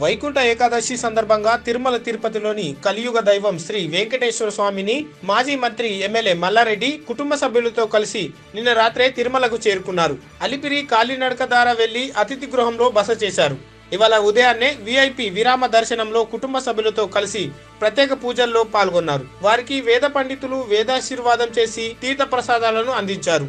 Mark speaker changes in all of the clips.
Speaker 1: వైకుంఠ ఏకాదశి సందర్భంగా తిరుమల తిరుపతిలోని కలియుగ దైవం శ్రీ వెంకటేశ్వర స్వామిని మాజీ మంత్రి ఎమ్మెల్యే మల్లారెడ్డి కుటుంబ సభ్యులతో కలిసి నిన్న రాత్రే తిరుమలకు చేరుకున్నారు. అలిపిరి కాలినడక ద్వారా వెళ్ళి అతిథి గృహంలో బస చేశారు. ఇవాళ ఉదయాన్నే విఐపి విరామ దర్శనంలో కుటుంబ సభ్యులతో కలిసి ప్రత్యేక పూజల్లో పాల్గొన్నారు. వారికి వేద పండితులు వేదాశీర్వాదం చేసి తీర్థ ప్రసాదాలను అందించారు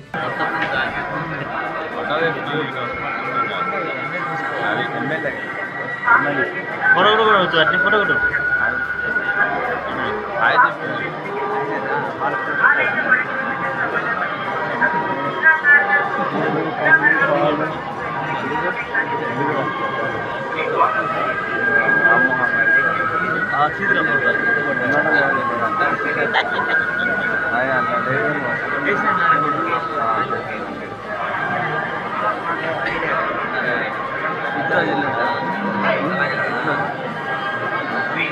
Speaker 2: ఫోటో కూడా కూడా వచ్చు అట్లా ఫోటో కూడా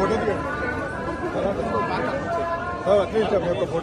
Speaker 3: అరే
Speaker 4: ఫోటో